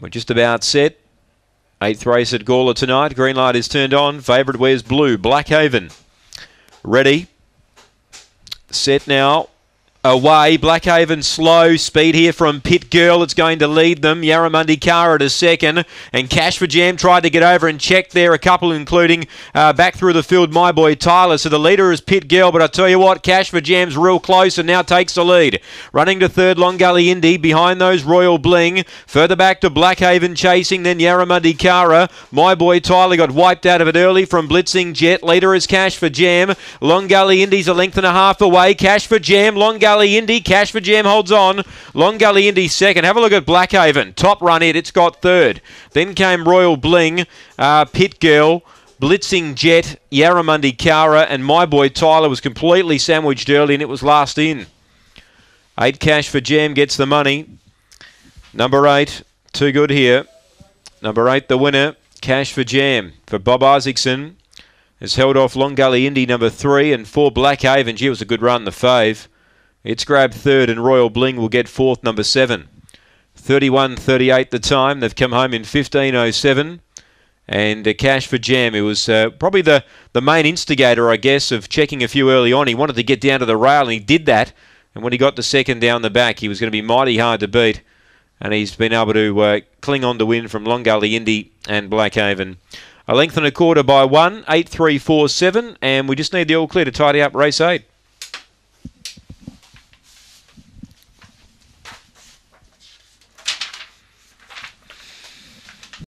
We're just about set. Eighth race at Gawler tonight. Green light is turned on. Favourite wears blue. Blackhaven. Ready. Set now away. Blackhaven slow speed here from Pit Girl. It's going to lead them. Yarramundi Kara to second. And Cash for Jam tried to get over and check there. A couple including uh, back through the field, my boy Tyler. So the leader is Pit Girl. But I tell you what, Cash for Jam's real close and now takes the lead. Running to third, Long Gully Indy. Behind those, Royal Bling. Further back to Blackhaven chasing. Then Yarramundi Kara. My boy Tyler got wiped out of it early from Blitzing Jet. Leader is Cash for Jam. Long Gully Indy's a length and a half away. Cash for Jam. Long Gully Gully Indy. Cash for Jam holds on. Long Gully Indy second. Have a look at Blackhaven. Top run it. It's got third. Then came Royal Bling, uh, Pit Girl. Blitzing Jet, Yarramundi Kara, and my boy Tyler was completely sandwiched early and it was last in. Eight cash for Jam gets the money. Number eight, too good here. Number eight, the winner, cash for Jam for Bob Isaacson. Has held off Long Gully Indy number three and four Blackhaven. Gee, it was a good run, the fave. It's grabbed third, and Royal Bling will get fourth, number seven. 31.38 the time. They've come home in 15.07. And uh, Cash for Jam, who was uh, probably the, the main instigator, I guess, of checking a few early on. He wanted to get down to the rail, and he did that. And when he got the second down the back, he was going to be mighty hard to beat. And he's been able to uh, cling on to win from Long Gully Indy and Blackhaven. A length and a quarter by one, eight, three, four, seven, and we just need the all clear to tidy up race eight.